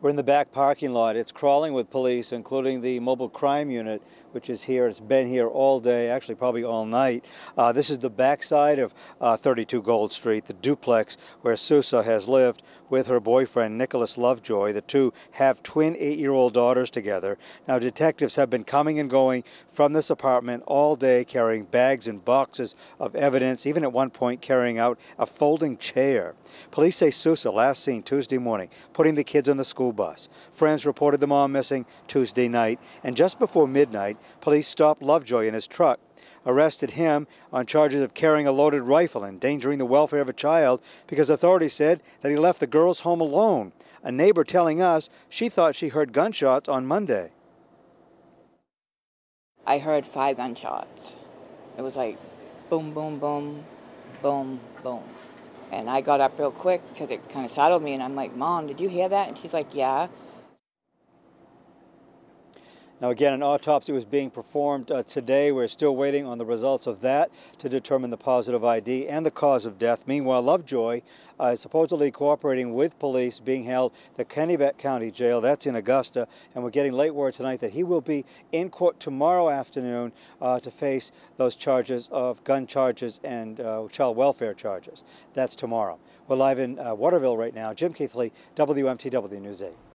We're in the back parking lot. It's crawling with police, including the mobile crime unit, which is here. It's been here all day, actually, probably all night. Uh, this is the backside of uh, 32 Gold Street, the duplex where Sousa has lived with her boyfriend, Nicholas Lovejoy. The two have twin eight year old daughters together. Now, detectives have been coming and going from this apartment all day, carrying bags and boxes of evidence, even at one point carrying out a folding chair. Police say Sousa, last seen Tuesday morning, putting the kids in the school school bus. Friends reported the mom missing Tuesday night, and just before midnight, police stopped Lovejoy in his truck, arrested him on charges of carrying a loaded rifle, endangering the welfare of a child, because authorities said that he left the girls home alone. A neighbor telling us she thought she heard gunshots on Monday. I heard five gunshots. It was like boom, boom, boom, boom, boom. And I got up real quick because it kind of startled me. And I'm like, Mom, did you hear that? And she's like, Yeah. Now, again, an autopsy was being performed uh, today. We're still waiting on the results of that to determine the positive ID and the cause of death. Meanwhile, Lovejoy uh, is supposedly cooperating with police being held at the Kennebec County Jail. That's in Augusta. And we're getting late word tonight that he will be in court tomorrow afternoon uh, to face those charges of gun charges and uh, child welfare charges. That's tomorrow. We're live in uh, Waterville right now. Jim Keithley, WMTW News 8.